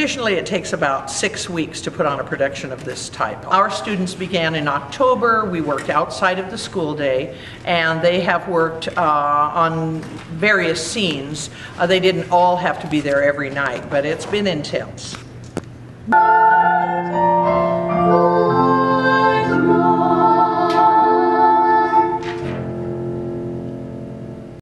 Traditionally, it takes about six weeks to put on a production of this type. Our students began in October. We work outside of the school day, and they have worked uh, on various scenes. Uh, they didn't all have to be there every night, but it's been intense.